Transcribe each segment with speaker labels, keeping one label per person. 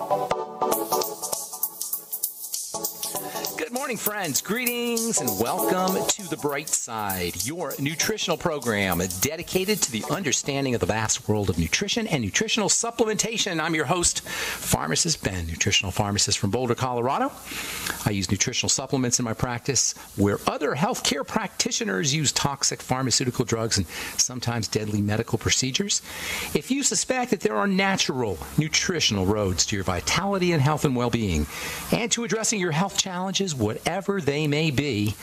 Speaker 1: you Good morning, friends. Greetings and welcome to The Bright Side, your nutritional program dedicated to the understanding of the vast world of nutrition and nutritional supplementation. I'm your host, Pharmacist Ben, nutritional pharmacist from Boulder, Colorado. I use nutritional supplements in my practice where other healthcare practitioners use toxic pharmaceutical drugs and sometimes deadly medical procedures. If you suspect that there are natural nutritional roads to your vitality and health and well being and to addressing your health challenges, whatever they may be,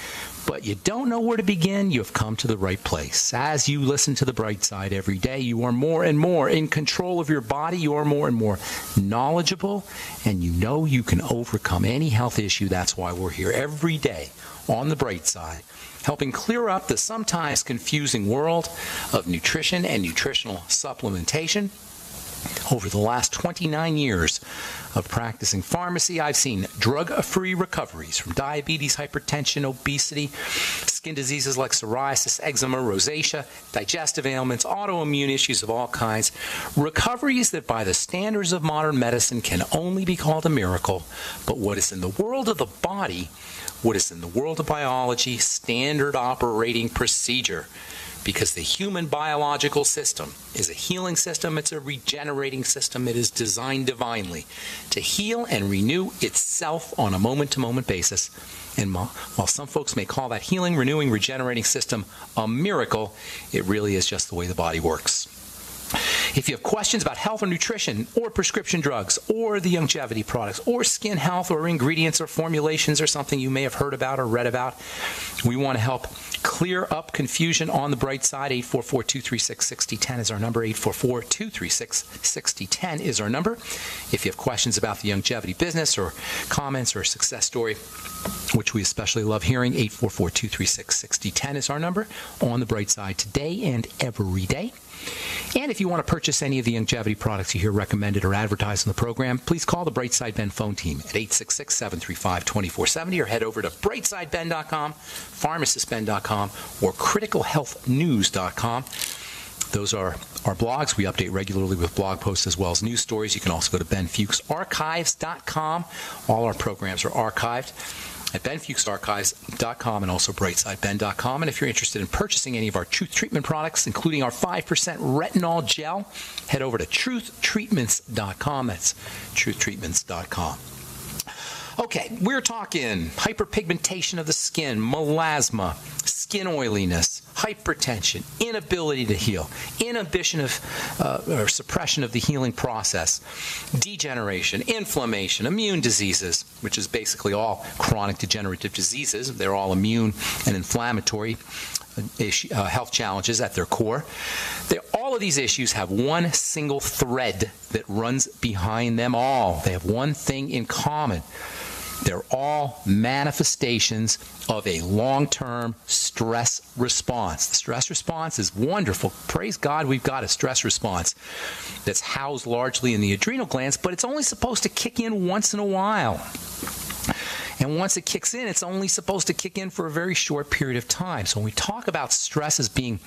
Speaker 1: but you don't know where to begin, you have come to the right place. As you listen to the bright side every day, you are more and more in control of your body, you are more and more knowledgeable, and you know you can overcome any health issue. That's why we're here every day on the bright side, helping clear up the sometimes confusing world of nutrition and nutritional supplementation. Over the last 29 years of practicing pharmacy, I've seen drug free recoveries from diabetes, hypertension, obesity, skin diseases like psoriasis, eczema, rosacea, digestive ailments, autoimmune issues of all kinds. Recoveries that, by the standards of modern medicine, can only be called a miracle. But what is in the world of the body, what is in the world of biology, standard operating procedure because the human biological system is a healing system, it's a regenerating system, it is designed divinely to heal and renew itself on a moment to moment basis. And while some folks may call that healing, renewing, regenerating system a miracle, it really is just the way the body works. If you have questions about health or nutrition, or prescription drugs, or the longevity products, or skin health, or ingredients, or formulations, or something you may have heard about or read about, we want to help clear up confusion on the bright side. 844 236 6010 is our number. 844 236 6010 is our number. If you have questions about the longevity business, or comments, or success story, which we especially love hearing, 844 236 6010 is our number on the bright side today and every day. And if you want to purchase any of the longevity products you hear recommended or advertised in the program, please call the Brightside Ben phone team at 866 735 2470 or head over to brightsideben.com, pharmacistben.com, or criticalhealthnews.com. Those are our blogs. We update regularly with blog posts as well as news stories. You can also go to benfuchsarchives.com. All our programs are archived at benfuchsarchives.com and also brightsideben.com. And if you're interested in purchasing any of our Truth Treatment products, including our 5% retinol gel, head over to truthtreatments.com. That's truthtreatments.com. Okay, we're talking hyperpigmentation of the skin, melasma, skin oiliness, hypertension, inability to heal, inhibition of uh, or suppression of the healing process, degeneration, inflammation, immune diseases, which is basically all chronic degenerative diseases. They're all immune and inflammatory issue, uh, health challenges at their core. They're, all of these issues have one single thread that runs behind them all. They have one thing in common they're all manifestations of a long term stress response. The stress response is wonderful. Praise God, we've got a stress response that's housed largely in the adrenal glands, but it's only supposed to kick in once in a while. And once it kicks in, it's only supposed to kick in for a very short period of time. So when we talk about stress as being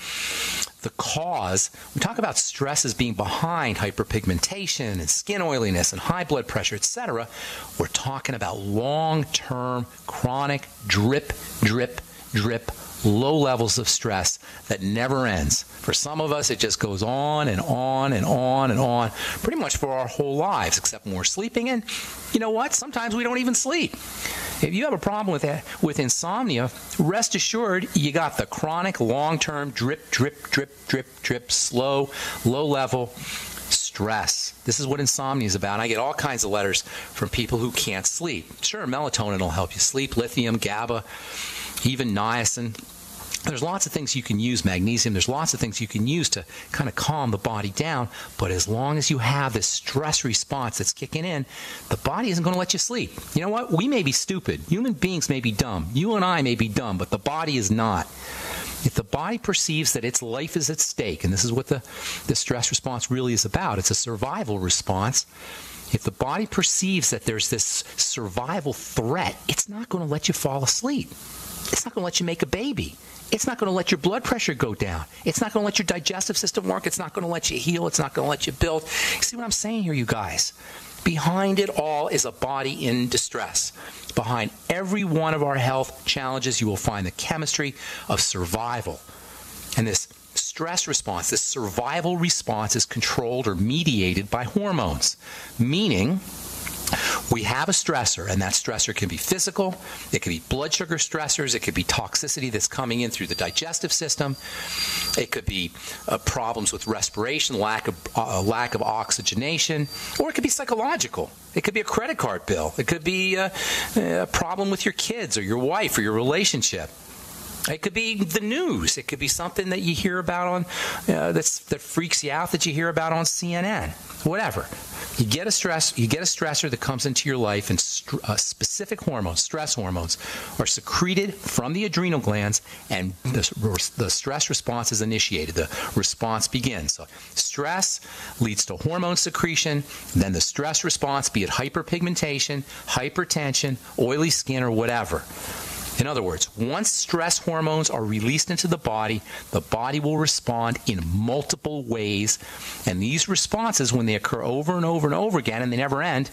Speaker 1: the cause, we talk about stress as being behind hyperpigmentation and skin oiliness and high blood pressure, etc. We're talking about long-term chronic drip, drip, drip low levels of stress that never ends. For some of us, it just goes on and on and on and on, pretty much for our whole lives, except when we're sleeping. And you know what? Sometimes we don't even sleep. If you have a problem with that, with insomnia, rest assured you got the chronic, long-term drip, drip, drip, drip, drip, slow, low level stress. This is what insomnia is about. And I get all kinds of letters from people who can't sleep. Sure, melatonin will help you sleep, lithium, GABA, even niacin there's lots of things you can use magnesium. There's lots of things you can use to kind of calm the body down. But as long as you have this stress response that's kicking in the body isn't going to let you sleep. You know what? We may be stupid. Human beings may be dumb. You and i may be dumb but the body is not. If the body perceives that its life is at stake and this is what the, the stress response really is about it's a survival response. If the body perceives that there's this survival threat it's not going to let you fall asleep it's not going to let you make a baby it's not going to let your blood pressure go down. It's not going to let your digestive system work. It's not going to let you heal. It's not going to let you build. See what I'm saying here, you guys? Behind it all is a body in distress. Behind every one of our health challenges, you will find the chemistry of survival. And this stress response, this survival response, is controlled or mediated by hormones, meaning we have a stressor, and that stressor can be physical, it could be blood sugar stressors, it could be toxicity that's coming in through the digestive system, it could be uh, problems with respiration, lack of uh, lack of oxygenation, or it could be psychological. It could be a credit card bill. It could be uh, a problem with your kids or your wife or your relationship. It could be the news. It could be something that you hear about on uh, that's that freaks you out that you hear about on CNN. Whatever. You get a stress. You get a stressor that comes into your life, and st- uh, specific hormones, stress hormones, are secreted from the adrenal glands, and the, the stress response is initiated. The response begins. So, stress leads to hormone secretion. Then the stress response, be it hyperpigmentation, hypertension, oily skin, or whatever in other words, once stress hormones are released into the body, the body will respond in multiple ways. And these responses, when they occur over and over and over again and they never end,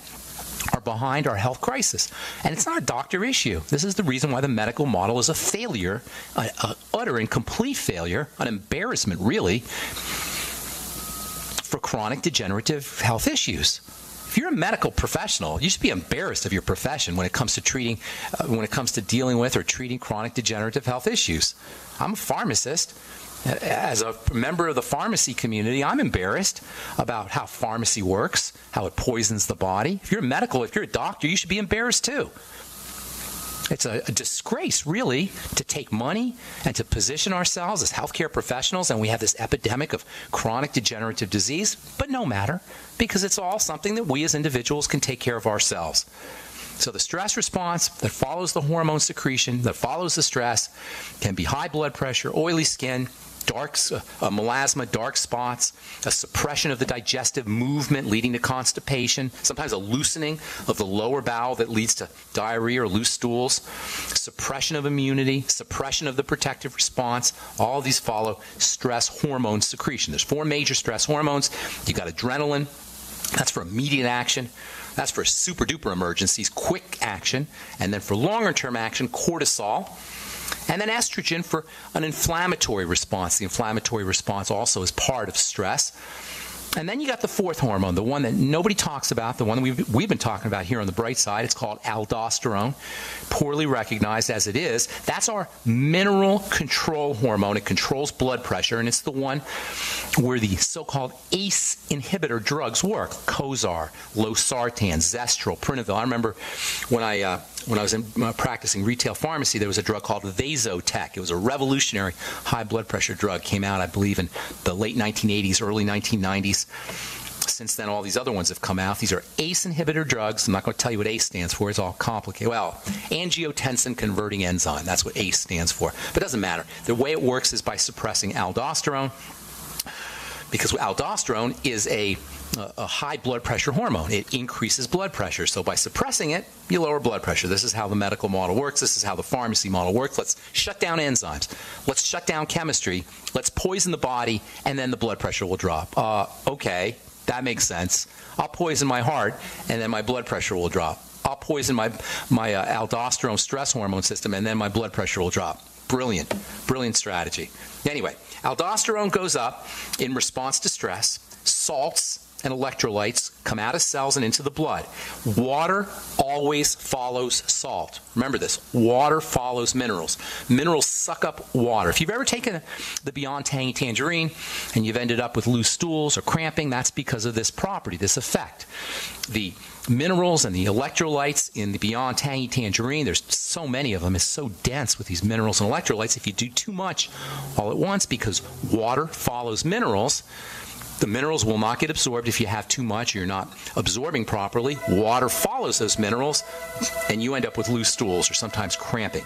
Speaker 1: are behind our health crisis. And it's not a doctor issue. This is the reason why the medical model is a failure, an utter and complete failure, an embarrassment, really, for chronic degenerative health issues if you're a medical professional, you should be embarrassed of your profession when it comes to treating, uh, when it comes to dealing with or treating chronic degenerative health issues. I'm a pharmacist. As a member of the pharmacy community, I'm embarrassed about how pharmacy works, how it poisons the body. If you're a medical, if you're a doctor, you should be embarrassed too. It's a, a, disgrace, really, to take money and to position ourselves as healthcare professionals, and we have this epidemic of chronic degenerative disease, but no matter, because it's all something that we as individuals can take care of ourselves. So, the stress response that follows the hormone secretion, that follows the stress, can be high blood pressure, oily skin, dark uh, melasma, dark spots, a suppression of the digestive movement leading to constipation, sometimes a loosening of the lower bowel that leads to diarrhea or loose stools, suppression of immunity, suppression of the protective response. All these follow stress hormone secretion. There's four major stress hormones. You got adrenaline, that's for immediate action. That's for super duper emergencies, quick action. And then for longer term action, cortisol and then estrogen for an inflammatory response. The inflammatory response also is part of stress. And then you got the fourth hormone, the one that nobody talks about, the one we've, we've been talking about here on the bright side. It's called aldosterone, poorly recognized as it is. That's our mineral control hormone. It controls blood pressure, and it's the one where the so called ACE inhibitor drugs work Cozaar, losartan, Zestril, Prinivil. I remember when I uh, when I was in, uh, practicing retail pharmacy, there was a drug called Vasotec. It was a revolutionary high blood pressure drug. Came out, I believe, in the late 1980s, early 1990s. Since then, all these other ones have come out. These are ACE inhibitor drugs. I'm not going to tell you what ACE stands for. It's all complicated. Well, angiotensin converting enzyme. That's what ACE stands for. But it doesn't matter. The way it works is by suppressing aldosterone because aldosterone is a a high blood pressure hormone. It increases blood pressure. So by suppressing it, you lower blood pressure. This is how the medical model works. This is how the pharmacy model works. Let's shut down enzymes. Let's shut down chemistry. Let's poison the body, and then the blood pressure will drop. Uh, okay, that makes sense. I'll poison my heart, and then my blood pressure will drop. I'll poison my my uh, aldosterone stress hormone system, and then my blood pressure will drop. Brilliant, brilliant strategy. Anyway, aldosterone goes up in response to stress. Salts and electrolytes come out of cells and into the blood. Water always follows salt. Remember this water follows minerals. Minerals suck up water. If you've ever taken the Beyond Tangy Tangerine and you've ended up with loose stools or cramping, that's because of this property, this effect. The minerals and the electrolytes in the Beyond Tangy Tangerine, there's so many of them, it's so dense with these minerals and electrolytes. If you do too much all at once, because water follows minerals, the minerals will not get absorbed if you have too much you're not absorbing properly. Water follows those minerals, and you end up with loose stools or sometimes cramping.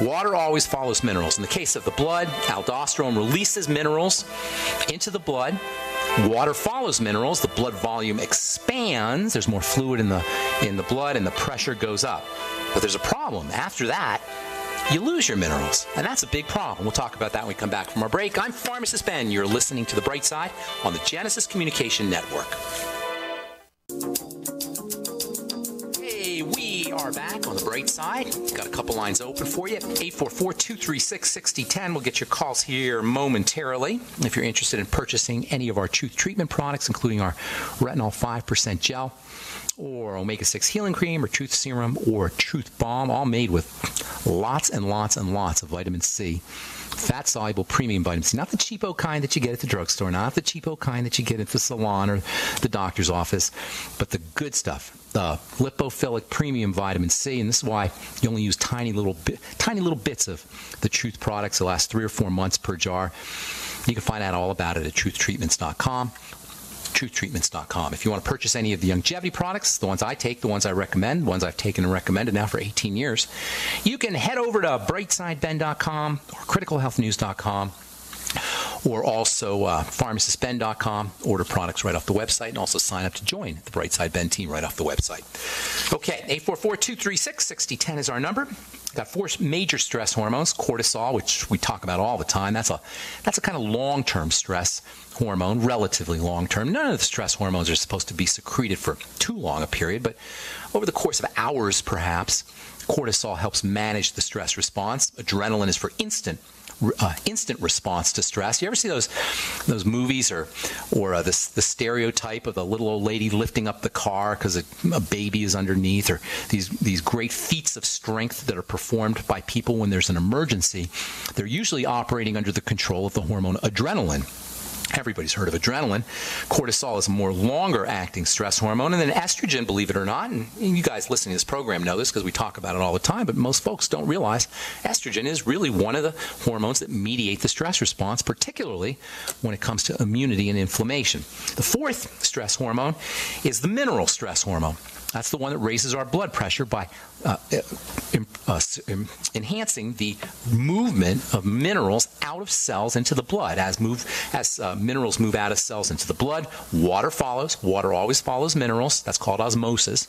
Speaker 1: Water always follows minerals. In the case of the blood, aldosterone releases minerals into the blood. Water follows minerals. The blood volume expands. There's more fluid in the in the blood, and the pressure goes up. But there's a problem. After that, you lose your minerals, and that's a big problem. We'll talk about that when we come back from our break. I'm Pharmacist Ben. You're listening to The Bright Side on the Genesis Communication Network. Hey, we are back on the bright side. Got a couple lines open for you. 844 236 6010. We'll get your calls here momentarily. If you're interested in purchasing any of our truth treatment products, including our retinol 5% gel, or omega 6 healing cream or truth serum or truth balm all made with lots and lots and lots of vitamin C fat soluble premium vitamin C, not the cheapo kind that you get at the drugstore, not the cheapo kind that you get at the salon or the doctor's office, but the good stuff, the lipophilic premium vitamin C, and this is why you only use tiny little tiny little bits of the Truth products. The last three or four months per jar. You can find out all about it at truthtreatments.com truthtreatments.com. If you want to purchase any of the longevity products, the ones I take, the ones I recommend, the ones I've taken and recommended now for 18 years, you can head over to brightsideben.com or criticalhealthnews.com or also uh, pharmacistben.com. Order products right off the website and also sign up to join the Brightside Ben team right off the website. Okay, 844 236 6010 is our number. Got four major stress hormones cortisol, which we talk about all the time. That's a, that's a kind of long term stress hormone, relatively long term. None of the stress hormones are supposed to be secreted for too long a period, but over the course of hours, perhaps, cortisol helps manage the stress response. Adrenaline is for instant uh, instant response to stress. You ever see those those movies or or uh, this the stereotype of the little old lady lifting up the car because a, a, baby is underneath, or these these great feats of strength that are performed by people when there's an emergency? They're usually operating under the control of the hormone adrenaline. Everybody's heard of adrenaline. Cortisol is a more longer acting stress hormone. And then estrogen, believe it or not, and you guys listening to this program know this because we talk about it all the time, but most folks don't realize estrogen is really one of the hormones that mediate the stress response, particularly when it comes to immunity and inflammation. The fourth stress hormone is the mineral stress hormone. That's the one that raises our blood pressure by uh, uh, enhancing the movement of minerals out of cells into the blood. As move as uh, minerals move out of cells into the blood, water follows. Water always follows minerals. That's called osmosis.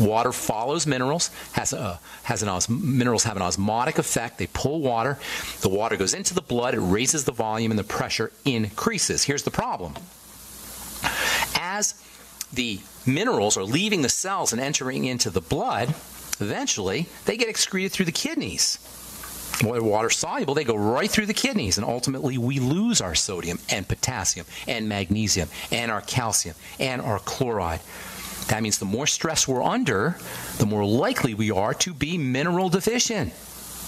Speaker 1: Water follows minerals. Has a has an os- minerals have an osmotic effect. They pull water. The water goes into the blood. It raises the volume and the pressure increases. Here's the problem. As the minerals are leaving the cells and entering into the blood, eventually they get excreted through the kidneys. Well, they're water soluble, they go right through the kidneys, and ultimately we lose our sodium and potassium and magnesium and our calcium and our chloride. That means the more stress we're under, the more likely we are to be mineral deficient.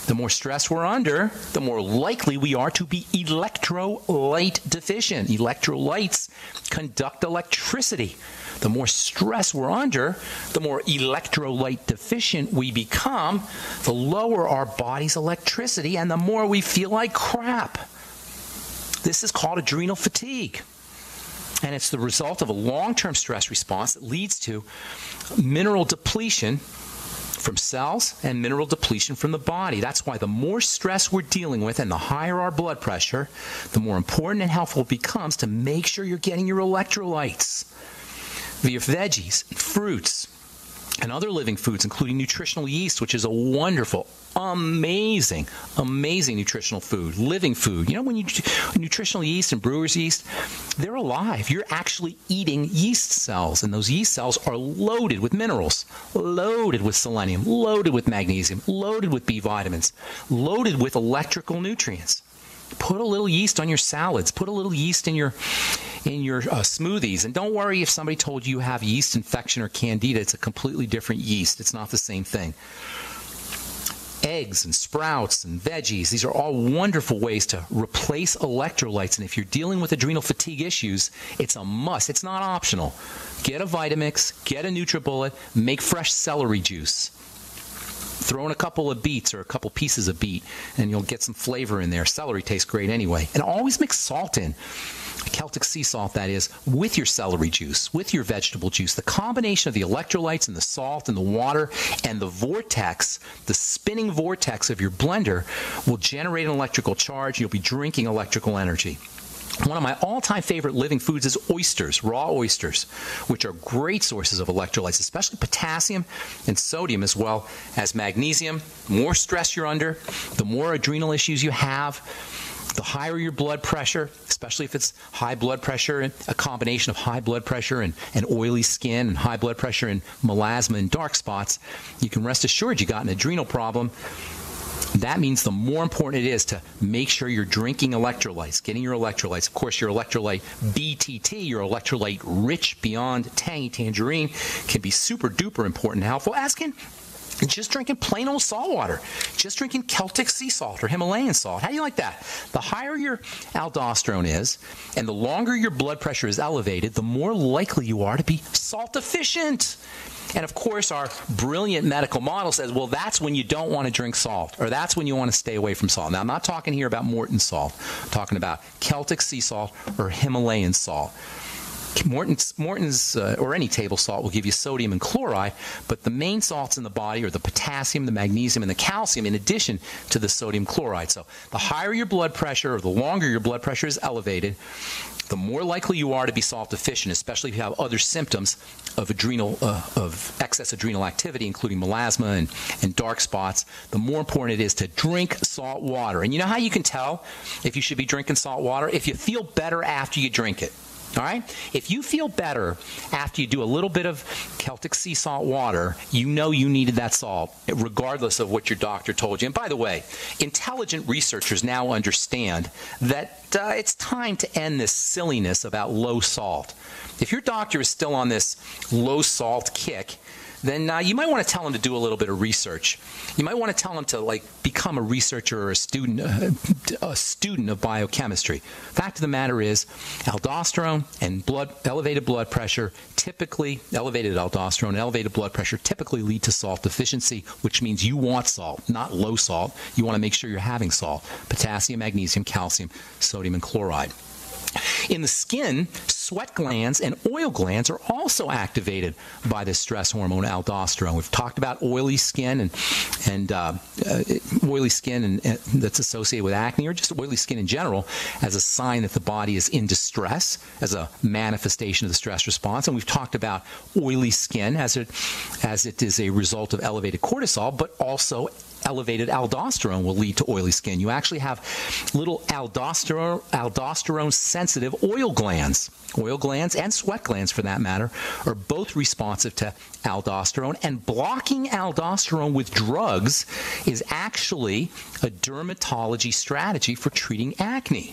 Speaker 1: The more stress we're under, the more likely we are to be electrolyte deficient. Electrolytes conduct electricity. The more stress we're under, the more electrolyte deficient we become, the lower our body's electricity, and the more we feel like crap. This is called adrenal fatigue. And it's the result of a long term stress response that leads to mineral depletion from cells and mineral depletion from the body. That's why the more stress we're dealing with and the higher our blood pressure, the more important and helpful it becomes to make sure you're getting your electrolytes via veggies, fruits, and other living foods, including nutritional yeast, which is a wonderful, amazing, amazing nutritional food, living food. You know, when you nutritional yeast and brewer's yeast, they're alive. You're actually eating yeast cells, and those yeast cells are loaded with minerals, loaded with selenium, loaded with magnesium, loaded with B vitamins, loaded with electrical nutrients. Put a little yeast on your salads. Put a little yeast in your in your uh, smoothies. And don't worry if somebody told you you have yeast infection or candida. It's a completely different yeast. It's not the same thing. Eggs and sprouts and veggies, these are all wonderful ways to replace electrolytes. And if you're dealing with adrenal fatigue issues, it's a must. It's not optional. Get a Vitamix, get a NutriBullet, make fresh celery juice throw in a couple of beets or a couple pieces of beet, and you'll get some flavor in there. Celery tastes great anyway. And always mix salt in. Celtic sea salt, that is, with your celery juice, with your vegetable juice. The combination of the electrolytes and the salt and the water and the vortex, the spinning vortex of your blender, will generate an electrical charge. You'll be drinking electrical energy. One of my all time favorite living foods is oysters, raw oysters, which are great sources of electrolytes, especially potassium and sodium, as well as magnesium. The more stress you're under, the more adrenal issues you have, The higher your blood pressure, especially if it's high blood pressure, a combination of high blood pressure and, and oily skin and high blood pressure and melasma and dark spots, you can rest assured you got an adrenal problem that means the more important it is to make sure you're drinking electrolytes, getting your electrolytes. Of course, your electrolyte BTT, your electrolyte rich beyond tangy tangerine, can be super duper important and helpful. Asking just drinking plain old salt water, just drinking Celtic sea salt or Himalayan salt. How do you like that? The higher your aldosterone is, and the longer your blood pressure is elevated, the more likely you are to be salt deficient. And of course, our brilliant medical model says, well, that's when you don't want to drink salt, or that's when you want to stay away from salt. Now, I'm not talking here about Morton salt, I'm talking about Celtic sea salt or Himalayan salt. Morton's, Morton's uh, or any table salt will give you sodium and chloride, but the main salts in the body are the potassium, the magnesium, and the calcium, in addition to the sodium chloride. So, the higher your blood pressure, or the longer your blood pressure is elevated, the more likely you are to be salt deficient, especially if you have other symptoms of adrenal uh, of excess adrenal activity, including melasma and, and dark spots. The more important it is to drink salt water. And you know how you can tell if you should be drinking salt water? If you feel better after you drink it. All right? If you feel better after you do a little bit of Celtic sea salt water, you know you needed that salt, regardless of what your doctor told you. And by the way, intelligent researchers now understand that uh, it's time to end this silliness about low salt. If your doctor is still on this low salt kick, then uh, you might want to tell them to do a little bit of research. You might want to tell them to like become a researcher or a student, uh, a student of biochemistry. Fact of the matter is, aldosterone and blood, elevated blood pressure typically, elevated aldosterone and elevated blood pressure typically lead to salt deficiency, which means you want salt, not low salt. You want to make sure you're having salt, potassium, magnesium, calcium, sodium, and chloride. In the skin, sweat glands and oil glands are also activated by the stress hormone aldosterone. We've talked about oily skin and and uh, uh, oily skin and, and, that's associated with acne or just oily skin in general as a sign that the body is in distress as a manifestation of the stress response. And we've talked about oily skin as it as it is a result of elevated cortisol, but also elevated aldosterone will lead to oily skin. You actually have little aldosterone, aldosterone sensitive oil glands. Oil glands and sweat glands, for that matter, are both responsive to aldosterone. And blocking aldosterone with drugs is actually a dermatology strategy for treating acne.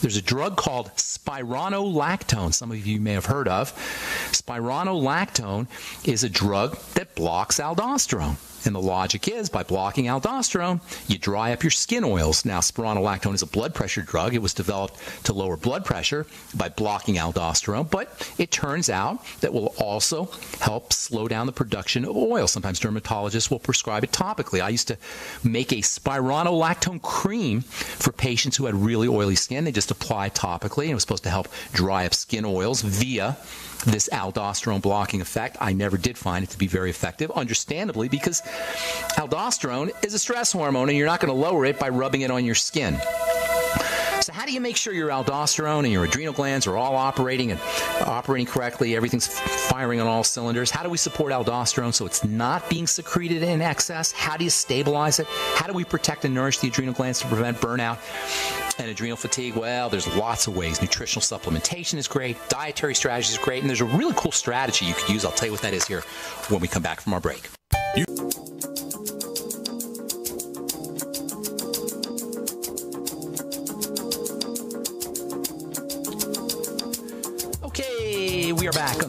Speaker 1: There's a drug called spironolactone, some of you may have heard of. Spironolactone is a drug that blocks aldosterone. And the logic is by blocking aldosterone, you dry up your skin oils. Now, spironolactone is a blood pressure drug. It was developed to lower blood pressure by blocking aldosterone, but it turns out that will also help slow down the production of oil. Sometimes dermatologists will prescribe it topically. I used to make a spironolactone cream for patients who had really oily skin. They just apply topically, and it was supposed to help dry up skin oils via this aldosterone blocking effect. I never did find it to be very effective, understandably, because aldosterone is a stress hormone and you're not going to lower it by rubbing it on your skin. So how do you make sure your aldosterone and your adrenal glands are all operating and operating correctly? Everything's firing on all cylinders. How do we support aldosterone so it's not being secreted in excess? How do you stabilize it? How do we protect and nourish the adrenal glands to prevent burnout and adrenal fatigue? Well, there's lots of ways. Nutritional supplementation is great. Dietary strategy is great. And there's a really cool strategy you could use. I'll tell you what that is here when we come back from our break. You-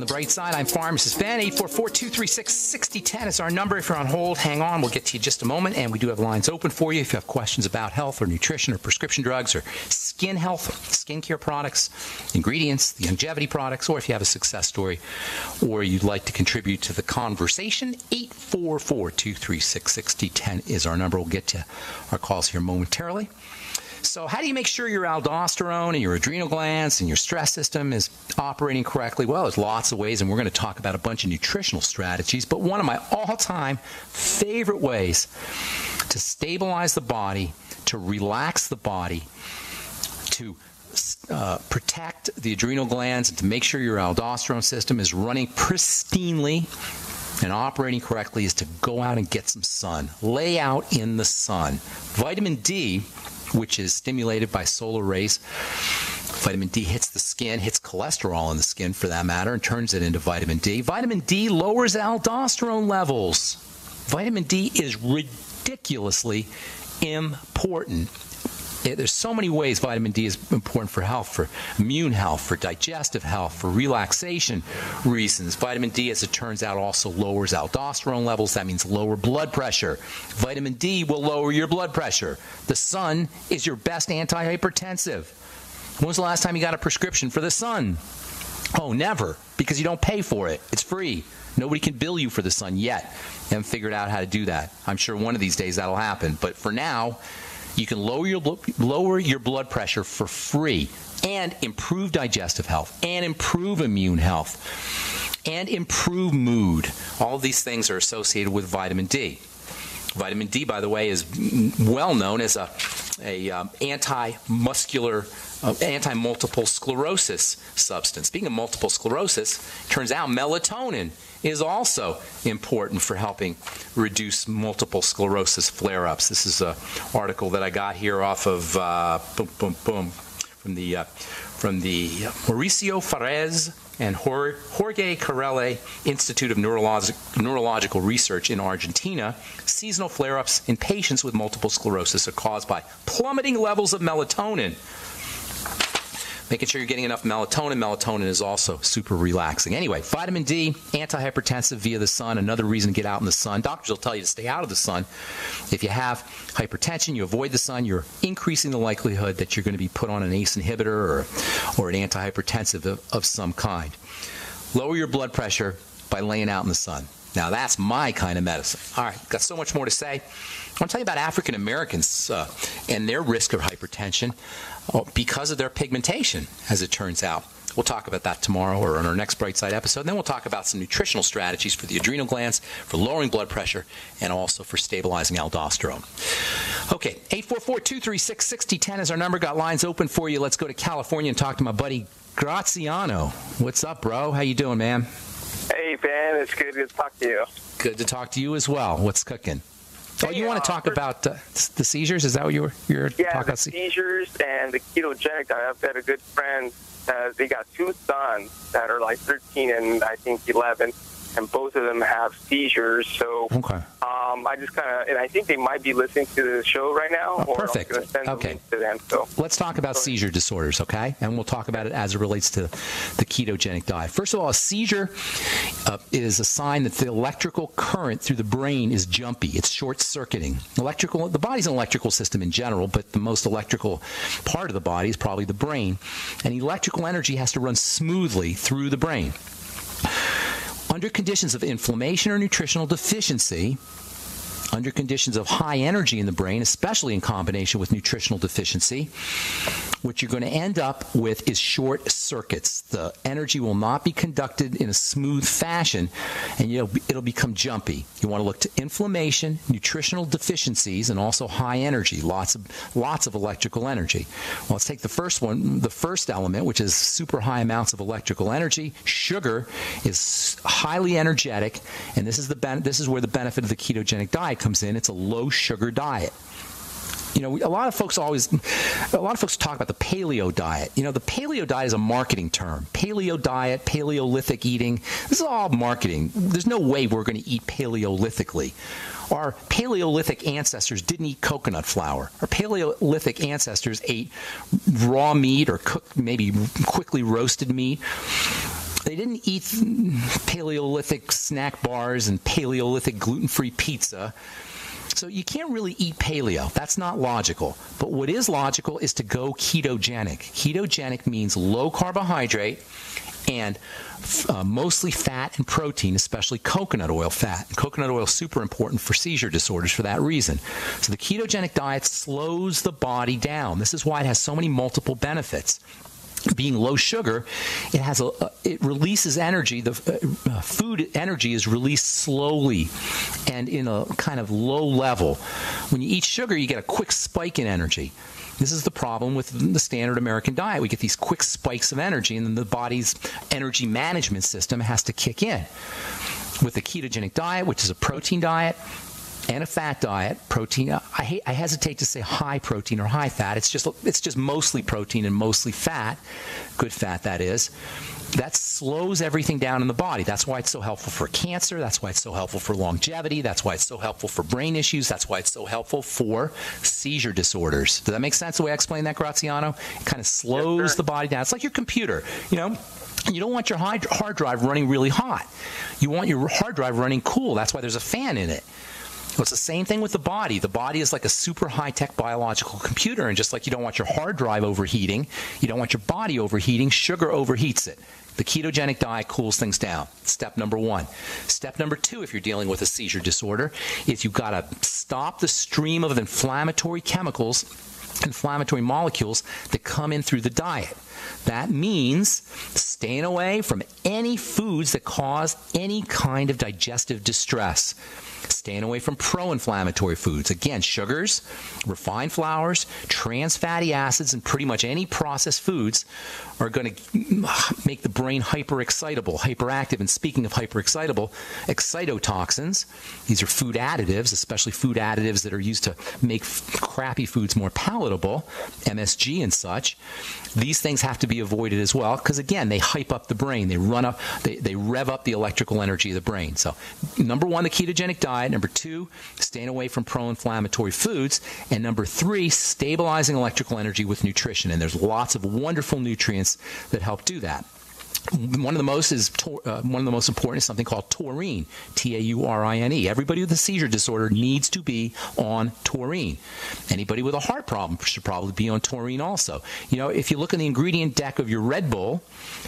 Speaker 1: bright side. I'm Pharmacist Ben. 844-236-6010 is our number. If you're on hold, hang on. We'll get to you just a moment. And we do have lines open for you if you have questions about health or nutrition or prescription drugs or skin health, skincare products, ingredients, the longevity products, or if you have a success story or you'd like to contribute to the conversation, 844-236-6010 is our number. We'll get to our calls here momentarily. So, how do you make sure your aldosterone and your adrenal glands and your stress system is operating correctly? Well, there's lots of ways, and we're going to talk about a bunch of nutritional strategies. But one of my all time favorite ways to stabilize the body, to relax the body, to uh, protect the adrenal glands, and to make sure your aldosterone system is running pristinely and operating correctly is to go out and get some sun. Lay out in the sun. Vitamin D which is stimulated by solar rays. Vitamin D hits the skin, hits cholesterol in the skin for that matter, and turns it into vitamin D. Vitamin D lowers aldosterone levels. Vitamin D is ridiculously important there's so many ways vitamin D is important for health, for immune health, for digestive health, for relaxation reasons. Vitamin D, as it turns out, also lowers aldosterone levels. That means lower blood pressure. Vitamin D will lower your blood pressure. The sun is your best antihypertensive. When was the last time you got a prescription for the sun? Oh, never, because you don't pay for it. It's free. Nobody can bill you for the sun yet. haven't figured out how to do that. I'm sure one of these days that'll happen. But for now, you can lower your lower your blood pressure for free and improve digestive health and improve immune health and improve mood. All these things are associated with vitamin D. Vitamin D, by the way, is well known as a, a um, anti-muscular, uh, anti-multiple sclerosis substance. Being a multiple sclerosis, turns out melatonin is also important for helping reduce multiple sclerosis flare-ups. This is an article that I got here off of uh, boom, boom, boom, from the uh, from the Mauricio Farez and Jorge Correale Institute of Neurolog- Neurological Research in Argentina. Seasonal flare-ups in patients with multiple sclerosis are caused by plummeting levels of melatonin making sure you're getting enough melatonin. Melatonin is also super relaxing. Anyway, vitamin D, antihypertensive via the sun, another reason to get out in the sun. Doctors will tell you to stay out of the sun. If you have hypertension, you avoid the sun, you're increasing the likelihood that you're going to be put on an ACE inhibitor or, or an antihypertensive of, of some kind. Lower your blood pressure by laying out in the sun. Now, that's my kind of medicine. All right, got so much more to say. I want to tell you about African Americans uh, and their risk of hypertension uh, because of their pigmentation, as it turns out. We'll talk about that tomorrow or on our next Bright Side episode. Then we'll talk about some nutritional strategies for the adrenal glands, for lowering blood pressure, and also for stabilizing aldosterone. Okay, 844-236-6010 is our number. Got lines open for you. Let's go to California and talk to my buddy Graziano. What's up, bro? How you doing, man?
Speaker 2: Hey, Ben. It's good to talk to you.
Speaker 1: Good to talk to you as well. What's cooking? Oh, you want to talk about uh, the seizures? Is that what you were you're
Speaker 2: yeah,
Speaker 1: talking about?
Speaker 2: seizures and the ketogenic diet. I've got a good friend. Uh, they got two sons that are like 13 and I think 11, and both of them have seizures. So
Speaker 1: okay.
Speaker 2: Um, I just kind of, and I think they might be listening to the show right now.
Speaker 1: Oh, perfect. okay.
Speaker 2: Them, so.
Speaker 1: Let's talk about seizure disorders, okay? And we'll talk about it as it relates to the ketogenic diet. First of all, a seizure uh, is a sign that the electrical current through the brain is jumpy. It's short circuiting. Electrical, the body's an electrical system in general, but the most electrical part of the body is probably the brain. And electrical energy has to run smoothly through the brain. Under conditions of inflammation or nutritional deficiency, under conditions of high energy in the brain, especially in combination with nutritional deficiency, what you're going to end up with is short circuits. The energy will not be conducted in a smooth fashion, and it'll become jumpy. You want to look to inflammation, nutritional deficiencies, and also high energy, lots of lots of electrical energy. Well, let's take the first one, the first element, which is super high amounts of electrical energy. Sugar is highly energetic, and this is the this is where the benefit of the ketogenic diet comes in. It's a low sugar diet you know, a lot of folks always, a lot of folks talk about the paleo diet. You know, the paleo diet is a marketing term. Paleo diet, Paleolithic eating. This is all marketing. There's no way we're going to eat Paleolithically. Our Paleolithic ancestors didn't eat coconut flour. Our Paleolithic ancestors ate raw meat or cooked, maybe quickly roasted meat. They didn't eat Paleolithic snack bars and Paleolithic gluten free pizza. So you can't really eat paleo. That's not logical. But what is logical is to go ketogenic. Ketogenic means low carbohydrate and uh, mostly fat and protein, especially coconut oil fat. And coconut oil is super important for seizure disorders for that reason. So the ketogenic diet slows the body down. This is why it has so many multiple benefits being low sugar, it has a it releases energy. The uh, food energy is released slowly and in a kind of low level. When you eat sugar, you get a quick spike in energy. This is the problem with the standard American diet. We get these quick spikes of energy, and then the body's energy management system has to kick in. With the ketogenic diet, which is a protein diet, and a fat diet, protein. I, hate, I hesitate to say high protein or high fat. It's just it's just mostly protein and mostly fat, good fat that is. That slows everything down in the body. That's why it's so helpful for cancer. That's why it's so helpful for longevity. That's why it's so helpful for brain issues. That's why it's so helpful for seizure disorders. Does that make sense the way I explained that, Graziano? It kind of slows yes, the body down. It's like your computer. You know, you don't want your hard drive running really hot. You want your hard drive running cool. That's why there's a fan in it. Well, it's the same thing with the body. The body is like a super high tech biological computer, and just like you don't want your hard drive overheating, you don't want your body overheating, sugar overheats it. The ketogenic diet cools things down. Step number one. Step number two, if you're dealing with a seizure disorder, is you've got to stop the stream of inflammatory chemicals, inflammatory molecules that come in through the diet. That means staying away from any foods that cause any kind of digestive distress. Staying away from pro inflammatory foods. Again, sugars, refined flours, trans fatty acids, and pretty much any processed foods are going to make the brain hyperexcitable, hyperactive. And speaking of hyperexcitable, excitotoxins, these are food additives, especially food additives that are used to make crappy foods more palatable, MSG and such. These things have to be avoided as well because, again, they hype up the brain. They run up, they, they rev up the electrical energy of the brain. So, number one, the ketogenic diet. Number two, staying away from pro inflammatory foods. And number three, stabilizing electrical energy with nutrition. And there's lots of wonderful nutrients that help do that one of the most is uh, one of the most important is something called taurine, T A U R I N E. Everybody with a seizure disorder needs to be on taurine. Anybody with a heart problem should probably be on taurine also. You know, if you look in the ingredient deck of your Red Bull,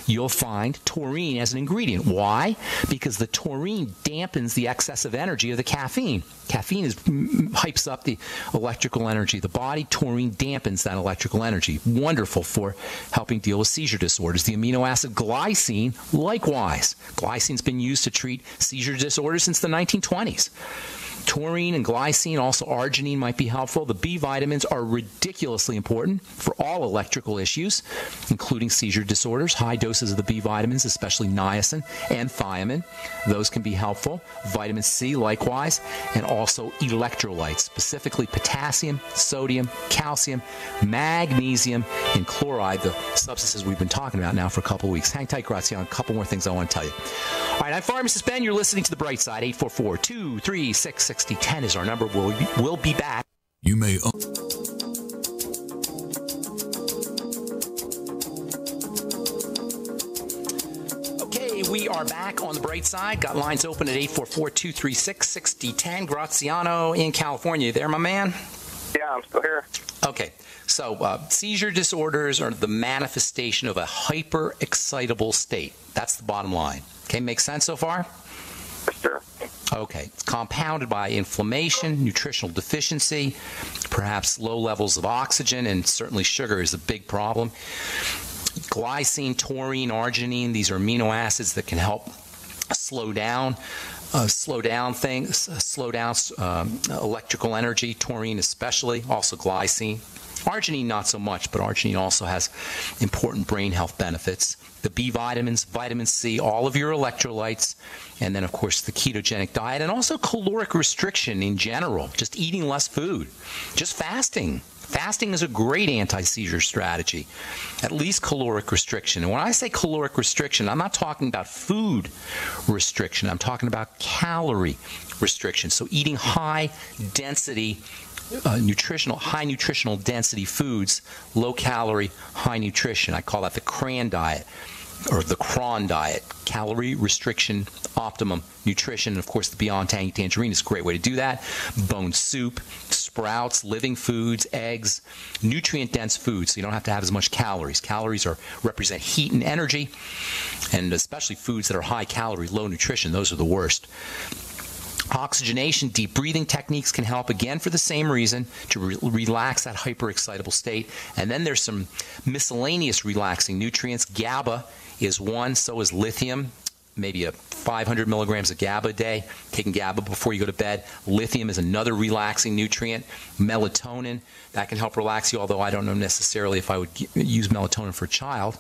Speaker 1: you'll find taurine as an ingredient. Why? Because the taurine dampens the excessive energy of the caffeine. Caffeine is hypes up the electrical energy of the body. Taurine dampens that electrical energy. Wonderful for helping deal with seizure disorders. The amino acid glycine, likewise. Glycine's been used to treat seizure disorders since the 1920s. Taurine and glycine, also arginine might be helpful. The B vitamins are ridiculously important for all electrical issues, including seizure disorders. High doses of the B vitamins, especially niacin and thiamine, those can be helpful. Vitamin C, likewise, and also electrolytes, specifically potassium, sodium, calcium, magnesium, and chloride, the substances we've been talking about now for a couple weeks. Hang tight, Graziano. A couple more things I want to tell you. All right, I'm Pharmacist Ben. You're listening to The Bright Side. 844 236 6010 is our number. We'll be, we'll be back.
Speaker 3: You may.
Speaker 1: Okay, we are back on the bright side. Got lines open at 844 236 6010. Graziano in California. there, my man?
Speaker 2: Yeah, I'm still here.
Speaker 1: Okay. So, uh, seizure disorders are the manifestation of a hyper excitable state. That's the bottom line. Okay, make sense so far?
Speaker 2: Sure.
Speaker 1: Okay. It's compounded by inflammation, nutritional deficiency, perhaps low levels of oxygen, and certainly sugar is a big problem. Glycine, taurine, arginine, these are amino acids that can help slow down. Uh, slow down things, uh, slow down um, electrical energy, taurine especially, also glycine. Arginine, not so much, but arginine also has important brain health benefits the B vitamins, vitamin C, all of your electrolytes, and then, of course, the ketogenic diet, and also caloric restriction in general, just eating less food, just fasting. Fasting is a great anti seizure strategy, at least caloric restriction. And when I say caloric restriction, I'm not talking about food restriction, I'm talking about calorie restriction. So, eating high density uh, nutritional, high nutritional density foods, low calorie, high nutrition. I call that the CRAN diet or the cron diet, calorie restriction, optimum nutrition, and of course the Beyond Tangy Tangerine is a great way to do that. Bone soup, sprouts, living foods, eggs, nutrient dense foods, so you don't have to have as much calories. Calories are represent heat and energy, and especially foods that are high calorie, low nutrition, those are the worst. Oxygenation, deep breathing techniques can help again for the same reason to re- relax that hyperexcitable state. And then there's some miscellaneous relaxing nutrients. GABA is one, so is lithium, maybe a 500 milligrams of GABA a day, taking GABA before you go to bed. Lithium is another relaxing nutrient. Melatonin, that can help relax you, although I don't know necessarily if I would use melatonin for a child,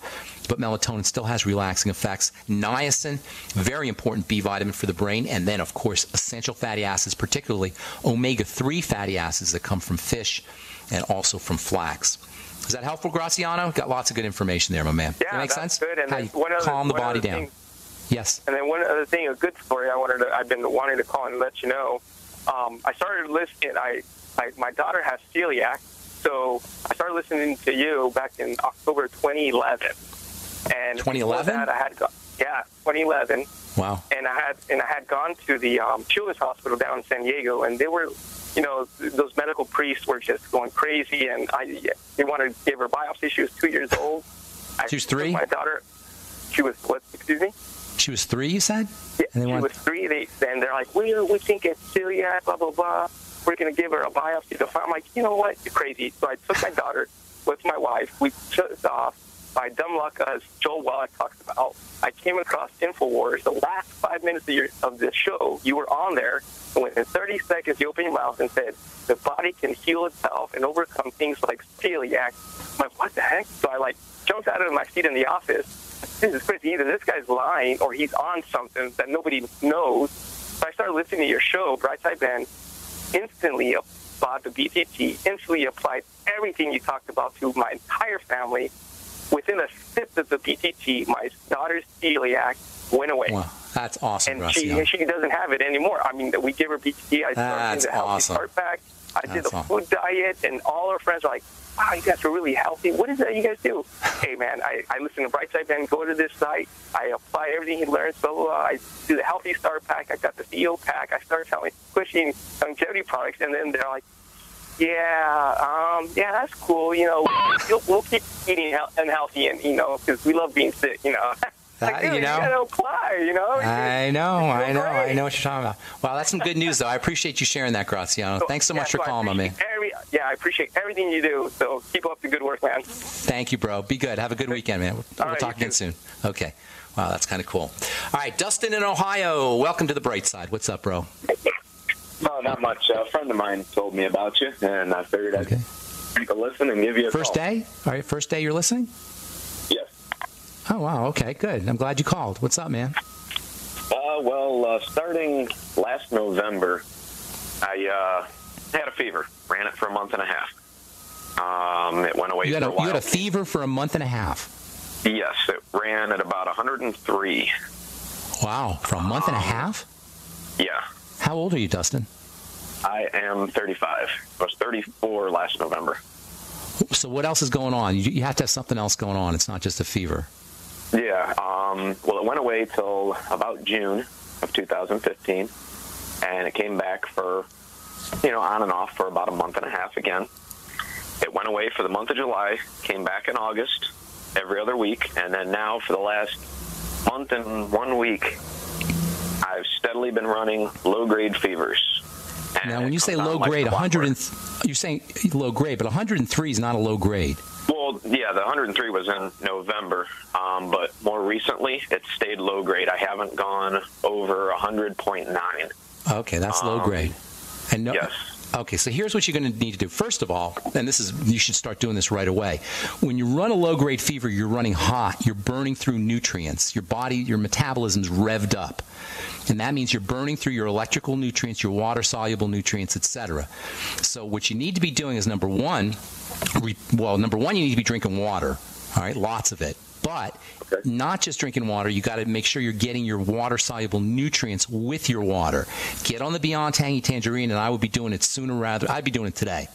Speaker 1: but melatonin still has relaxing effects. Niacin, very important B vitamin for the brain. And then, of course, essential fatty acids, particularly omega 3 fatty acids that come from fish and also from flax. Is that helpful, Graziano? Got lots of good information there, my man.
Speaker 2: Yeah,
Speaker 1: that make
Speaker 2: that's
Speaker 1: sense?
Speaker 2: good. And
Speaker 1: How you
Speaker 2: one other-
Speaker 1: calm the
Speaker 2: one
Speaker 1: body down.
Speaker 2: thing-
Speaker 1: Yes.
Speaker 2: And then one other thing, a good story I wanted to, I've been wanting to call and let you know. Um, I started listening. I, I my daughter has celiac, so I started listening to you back in October 2011. And before
Speaker 1: 2011?
Speaker 2: That I had, go- yeah, 2011.
Speaker 1: Wow.
Speaker 2: and I had and I had gone to the um, Children's Hospital down in San Diego, and they were, you know, those medical priests were just going crazy, and I they wanted to give her biopsy. She was two years old. I
Speaker 1: She was three?
Speaker 2: My daughter, she was what? Excuse me.
Speaker 1: She was three, you said?
Speaker 2: Yeah,
Speaker 1: And they
Speaker 2: she was three. They and they're like, we we think it's celiac, blah blah blah. We're gonna give her a biopsy to find. I'm like, you know what? You're crazy. So I took my daughter with my wife. We took off. By dumb luck, as Joel Wallach talks about, I came across Infowars. The last five minutes of, your, of the show, you were on there, and within 30 seconds, you opened your mouth and said, "The body can heal itself and overcome things like celiac." I'm like, what the heck? So I like jumped out of my seat in the office. This is crazy. Either this guy's lying or he's on something that nobody knows. So I started listening to your show, Brightside Ben, instantly bought the BTT, instantly applied everything you talked about to my entire family. Within a sip of the BTT, my daughter's celiac went away.
Speaker 1: Wow. That's awesome,
Speaker 2: And she, she doesn't have it anymore. I mean, we give her BTT. I started
Speaker 1: That's
Speaker 2: the healthy
Speaker 1: awesome.
Speaker 2: start pack. I did
Speaker 1: That's
Speaker 2: the
Speaker 1: awesome.
Speaker 2: food diet, and all our friends are like, wow, you guys are really healthy. What is that you guys do? hey, man, I, I listen to Brightside Ben, go to this site. I apply everything he learns, blah, blah, blah. I do the healthy start pack. I got the CEO pack. I started telling, pushing Youngevity products, and then they're like, yeah, um, yeah, that's cool. You know, we'll, we'll keep eating health- unhealthy, and you know, because we love being sick. You know, like,
Speaker 1: Uh,
Speaker 2: dude,
Speaker 1: you know?
Speaker 2: gotta apply. You know,
Speaker 1: I know, I know, I know what you're talking about. Wow, that's some good news, though. I appreciate you sharing that, Graziano. Thanks so
Speaker 2: yeah,
Speaker 1: much for calling, my man.
Speaker 2: Every, yeah, I appreciate everything you do. So keep up the good work, man.
Speaker 1: Thank you, bro. Be good. Have a good weekend, man. We'll,
Speaker 2: All
Speaker 1: we'll
Speaker 2: right,
Speaker 1: talk
Speaker 2: you
Speaker 1: again
Speaker 2: too.
Speaker 1: soon. Okay. Wow, that's kind of cool. All right, Dustin in Ohio. Welcome to the bright side. What's up, bro?
Speaker 3: Oh, not much. A friend of mine told me about you, and I figured I'd
Speaker 1: Okay.
Speaker 3: take a listen and give you a
Speaker 1: First
Speaker 3: call.
Speaker 1: day? All right, first day you're listening?
Speaker 3: Yes.
Speaker 1: Oh, wow. Okay, good. I'm glad you called. What's up, man?
Speaker 3: Uh, well, uh, starting last November, I uh, had a fever. Ran it for a month and a half. Um, it went away
Speaker 1: You had,
Speaker 3: for
Speaker 1: a,
Speaker 3: a while.
Speaker 1: you had a fever for a month and a half.
Speaker 3: Yes, it ran at about 103.
Speaker 1: Wow, for a month and a half?
Speaker 3: Yeah.
Speaker 1: How old are you, Dustin?
Speaker 3: I am 35. I was 34 last November.
Speaker 1: So what else is going on? You, you have to have something else going on. It's not just a fever.
Speaker 3: Yeah. Um, well, it went away till about June of 2015, and it came back for, you know, on and off for about a month and a half again. It went away for the month of July, came back in August, every other week, and then now for the last month and one week, I've steadily been running low-grade fevers. And
Speaker 1: Now, when you say low grade,
Speaker 3: clockwork.
Speaker 1: 100 and th- you're saying low grade, but 103 is not a low grade.
Speaker 3: Well, yeah, the 103 was in November, um, but more recently it stayed low grade. I haven't gone over 100.9.
Speaker 1: Okay, that's low
Speaker 3: Um,
Speaker 1: grade. And no,
Speaker 3: Yes.
Speaker 1: Okay, so here's what you're going to need to do. First of all, and this is you should start doing this right away. When you run a low grade fever, you're running hot. You're burning through nutrients. Your body, your metabolism's revved up. And that means you're burning through your electrical nutrients, your water soluble nutrients, etc. So what you need to be doing is number 1, re, well, number 1 you need to be drinking water. All right, lots of it. But
Speaker 3: Okay.
Speaker 1: not just drinking water, you got to make sure you're getting your water soluble nutrients with your water. Get on the Beyond Tangy Tangerine, and I would be doing it sooner rather. I'd be doing it today.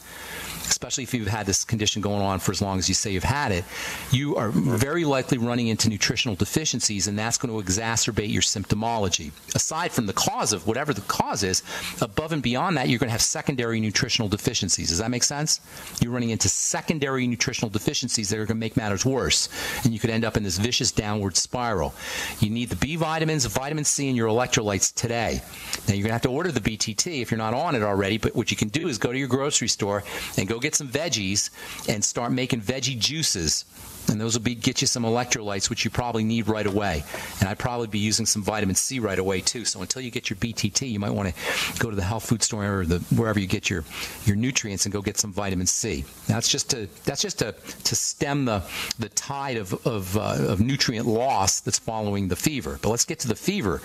Speaker 1: Especially if you've had this condition going on for as long as you say you've had it, you are very likely running into nutritional deficiencies, and that's going to exacerbate your symptomology. Aside from the cause of whatever the cause is, above and beyond that, you're going to have secondary nutritional deficiencies. Does that make sense? You're running into secondary nutritional deficiencies that are going to make matters worse, and you could end up in this vicious downward spiral. You need the B vitamins, vitamin C, and your electrolytes today. Now, you're going to have to order the BTT if you're not on it already, but what you can do is go to your grocery store and go get some veggies and start making veggie juices. And those will be get you some electrolytes, which you probably need right away. And I'd probably be using some vitamin C right away too. So until you get your BTT, you might want to go to the health food store or the wherever you get your your nutrients and go get some vitamin C. That's just to that's just to to stem the the tide of of, uh, of nutrient loss that's following the fever. But let's get to the fever.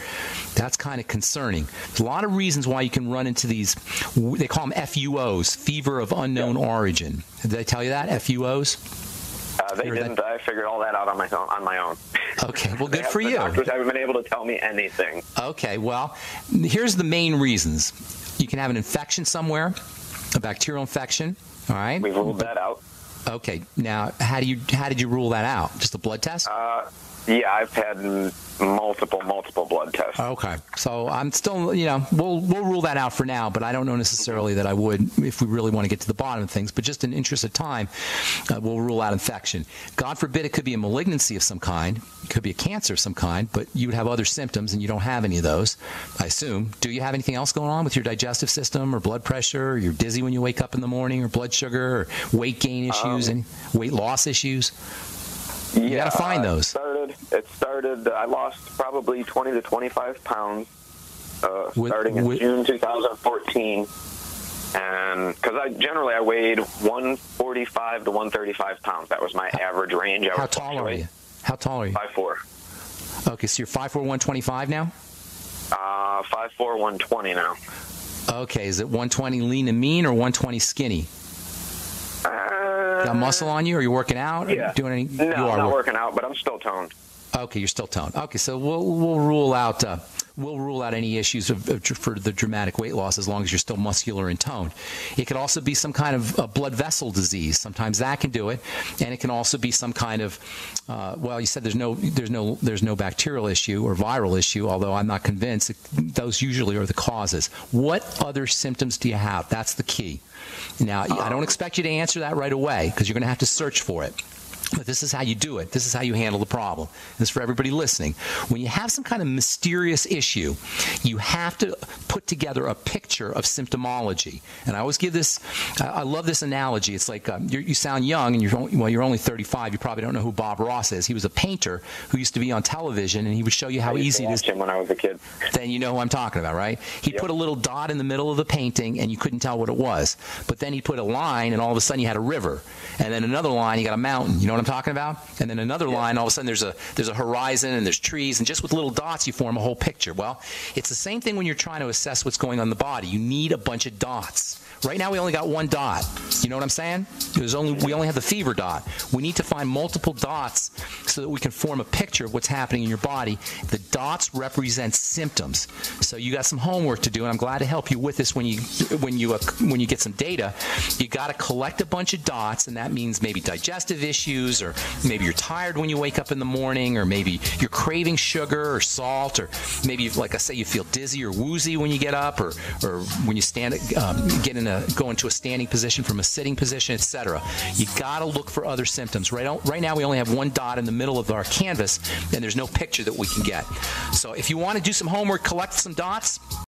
Speaker 1: That's kind of concerning. There's a lot of reasons why you can run into these. They call them FUOs, fever of unknown origin. Did I tell you that FUOs?
Speaker 3: Uh, they didn't. That... I figured all that out on my own. On my own.
Speaker 1: Okay, well, good for you.
Speaker 3: Doctors haven't been able to tell me anything.
Speaker 1: Okay, well, here's the main reasons. You can have an infection somewhere, a bacterial infection. All right.
Speaker 3: We've ruled that out.
Speaker 1: Okay. Now, how do you how did you rule that out? Just a blood test?
Speaker 3: Uh, yeah, I've had multiple, multiple blood tests.
Speaker 1: Okay, so I'm still, you know, we'll we'll rule that out for now, but I don't know necessarily that I would if we really want to get to the bottom of things. But just in interest of time, uh, we'll rule out infection. God forbid it could be a malignancy of some kind, it could be a cancer of some kind, but you would have other symptoms, and you don't have any of those. I assume. Do you have anything else going on with your digestive system or blood pressure? Or you're dizzy when you wake up in the morning, or blood sugar, or weight gain issues, um, and weight loss issues? You
Speaker 3: yeah,
Speaker 1: got to find those.
Speaker 3: It started, it started. I lost probably 20 to 25 pounds uh, with, starting in with, June 2014, and because I generally I weighed 145 to 135 pounds. That was my how, average range. I
Speaker 1: how tall are you? How tall are you?
Speaker 3: Five four.
Speaker 1: Okay, so you're five four, 125 now.
Speaker 3: Uh, five four, 120 now.
Speaker 1: Okay, is it 120 lean and mean or 120 skinny? Got muscle on you? Are you working out?
Speaker 3: Yeah.
Speaker 1: doing any?
Speaker 3: No,
Speaker 1: you
Speaker 3: are I'm not working out, but I'm still toned.
Speaker 1: Okay, you're still toned. Okay, so we'll we'll rule out uh, we'll rule out any issues of, of, for the dramatic weight loss as long as you're still muscular and toned. It could also be some kind of blood vessel disease. Sometimes that can do it, and it can also be some kind of uh, well, you said there's no there's no there's no bacterial issue or viral issue, although I'm not convinced. Those usually are the causes. What other symptoms do you have? That's the key. Now, I don't expect you to answer that right away because you're going to have to search for it. But this is how you do it. This is how you handle the problem. This is for everybody listening. When you have some kind of mysterious issue, you have to put together a picture of symptomology. And I always give this. I love this analogy. It's like um, you sound young, and you're only, well, you're only 35. You probably don't know who Bob Ross is. He was a painter who used to be on television, and he would show you how easy it is.
Speaker 3: Him when I was a kid.
Speaker 1: Then you know who I'm talking about, right? He yep. put a little dot in the middle of the painting, and you couldn't tell what it was. But then he put a line, and all of a sudden you had a river, and then another line, you got a mountain. You know what I'm talking about? And then another yeah. line, all of a sudden there's a there's a horizon and there's trees, and just with little dots you form a whole picture. Well, it's the same thing when you're trying to assess what's going on in the body. You need a bunch of dots. Right now we only got one dot. You know what I'm saying? There's only we only have the fever dot. We need to find multiple dots so that we can form a picture of what's happening in your body. The dots represent symptoms. So you got some homework to do, and I'm glad to help you with this when you when you uh, when you get some data. You got to collect a bunch of dots, and that means maybe digestive issues, or maybe you're tired when you wake up in the morning, or maybe you're craving sugar or salt, or maybe like I say you feel dizzy or woozy when you get up, or or when you stand um, get in a go into a standing position from a sitting position, etc. You got to look for other symptoms. Right, right now, we only have one dot in the middle of our canvas, and there's no picture that we can get. So, if you want to do some homework, collect some dots.